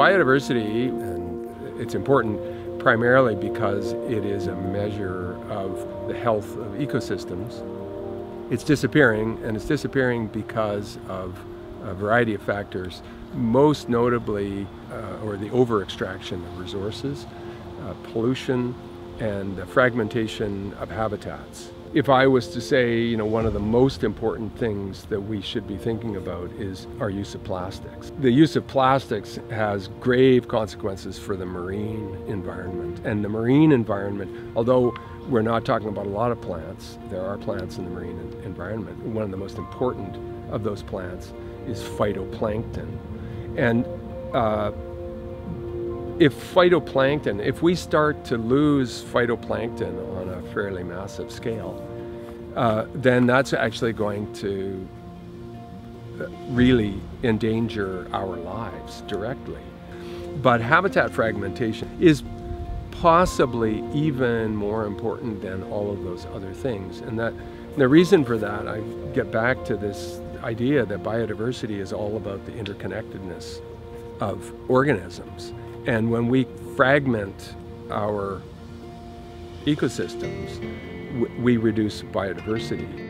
biodiversity, and it's important primarily because it is a measure of the health of ecosystems. It's disappearing, and it's disappearing because of a variety of factors, most notably, uh, or the over extraction of resources, uh, pollution, and the fragmentation of habitats. If I was to say, you know, one of the most important things that we should be thinking about is our use of plastics. The use of plastics has grave consequences for the marine environment. And the marine environment, although we're not talking about a lot of plants, there are plants in the marine environment. One of the most important of those plants is phytoplankton. And uh, if phytoplankton, if we start to lose phytoplankton on a fairly massive scale, uh, then that's actually going to uh, really endanger our lives directly. But habitat fragmentation is possibly even more important than all of those other things. And that the reason for that, I get back to this idea that biodiversity is all about the interconnectedness of organisms. And when we fragment our ecosystems, we reduce biodiversity.